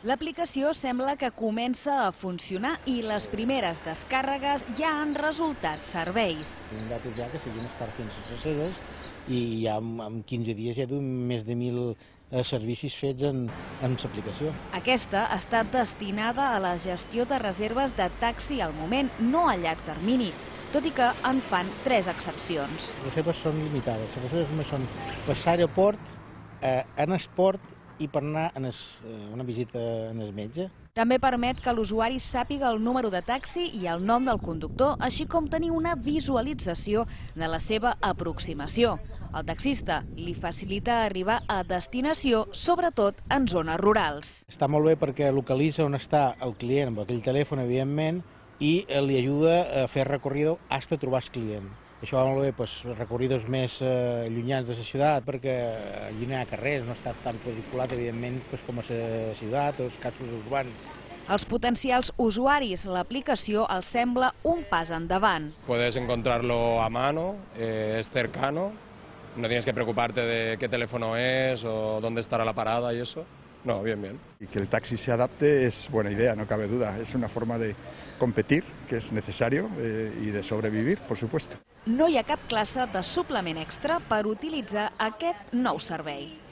L'aplicació sembla que comença a funcionar i les primeres descàrregues ja han resultat serveis. Tenim datos ja que seguim estar fent les reserves i ja en, en 15 dies ja duim més de 1.000 eh, servicis fets en, en l'aplicació. Aquesta ha estat destinada a la gestió de reserves de taxi al moment, no a llarg termini, tot i que en fan tres excepcions. Les reserves són limitades. Les reserves només són per l'aeroport, eh, en esport i per anar es, eh, una visita en el metge. També permet que l'usuari sàpiga el número de taxi i el nom del conductor, així com tenir una visualització de la seva aproximació. El taxista li facilita arribar a destinació, sobretot en zones rurals. Està molt bé perquè localitza on està el client amb aquell telèfon, evidentment, i eh, li ajuda a fer recorrido fins a trobar el client. Això va molt bé, pues, recorridos més eh, llunyans de la ciutat, perquè allí no hi ha carrers, no està tan quadriculat, evidentment, pues, com a la ciutat o els casos urbans. Als potencials usuaris, l'aplicació els sembla un pas endavant. Puedes encontrarlo a mano, eh, es cercano, no tienes que preocuparte de qué teléfono es o dónde estará la parada y eso. No, bien, bien. Y que el taxi se adapte es buena idea, no cabe duda. Es una forma de competir que es necesario eh, y de sobrevivir, por supuesto. No hi ha cap classe de suplement extra per utilitzar aquest nou servei.